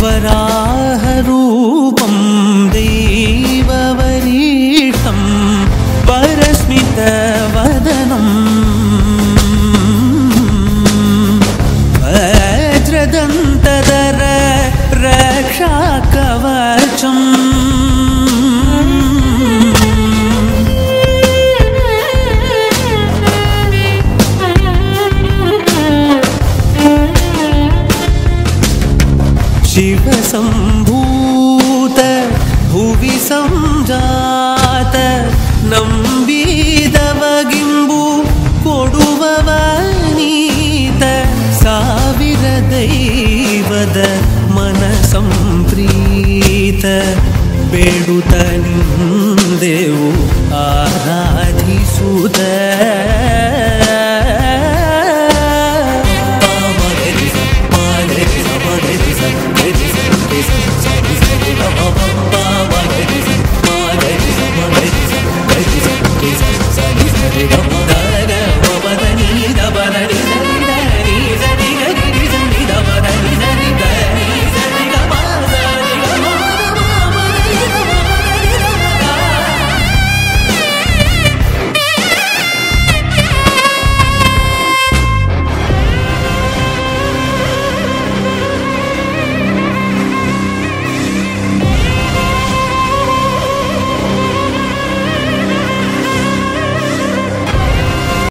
वराहरूपम्। शिवसम्भूत भुवि सञ्जात ನಂಬಿದವಗಿಂಬು ಕೊಡುವವ ನೀತ ಸಾವಿರ ದೈವದ ಮನ ಸಂಪ್ರೀತ ಬೇಡುತ್ತ ನಿಂದೆವು ಆರಾಧಿಸುತ್ತ